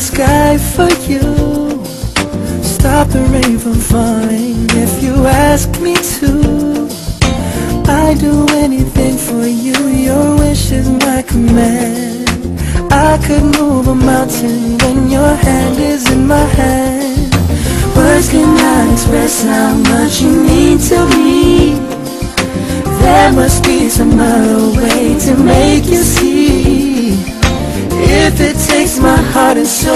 the sky for you. Stop the rain from falling if you ask me to. I do anything for you, your wish is my command. I could move a mountain when your hand is in my hand. Words cannot express how much you mean to me. There must be some other way to make you see. If it takes my heart and soul,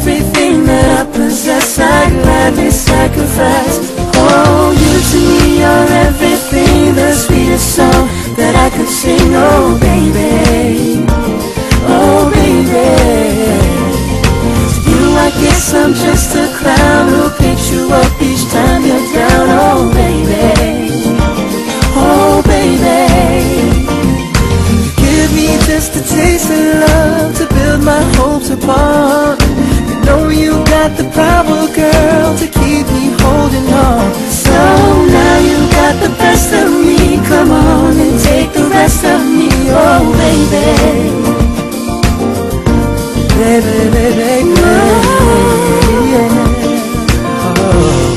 Everything that I possess, I gladly sacrifice. Oh, you to me are everything, the sweetest song that I could sing. Oh, baby, oh, baby. You, I guess I'm just a clown who picks you up each time you're down. Oh, baby, oh, baby. Give me just a taste of love to build my hopes upon got the power, girl, to keep me holding on So now you got the best of me Come on and take the rest of me, oh baby Baby, baby, baby, yeah. Oh.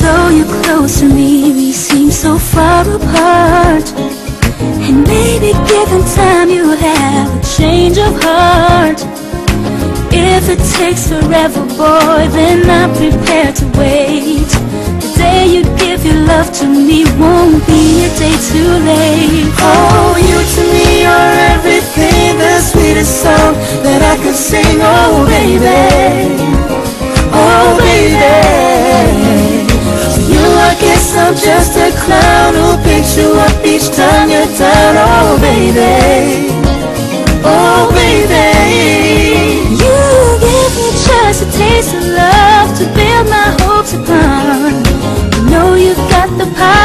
Though you're close to me, we seem so far apart. And maybe given time, you'll have a change of heart. If it takes forever, boy, then I'm prepared to wait. The day you give your love to me won't be a day too late. Oh, you to me are everything, the sweetest song that I could sing. Oh, baby, oh, baby. To you, I guess I'm just a clown who picks you up each time you're down. Oh, baby,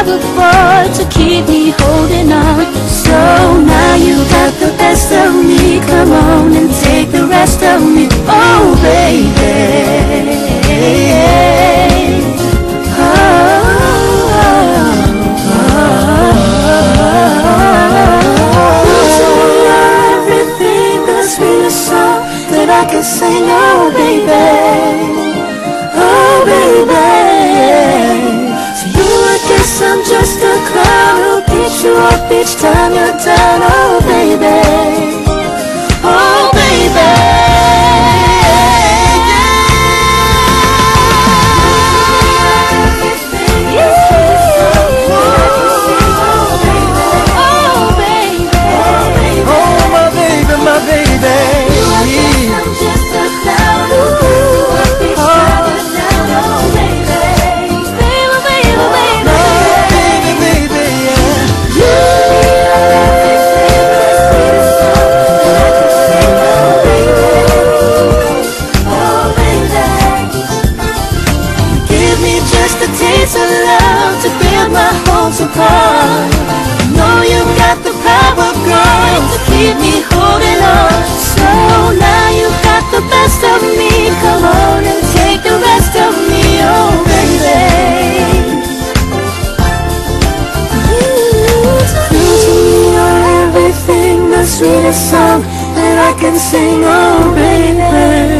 power, boy, to keep me holding on. So now you got the best of me. Come on and take the rest of me. Oh, baby. Everything, the sweetest song that I can sing, oh baby, just a clown who picks you up each time you're down, oh baby, can sing, oh baby.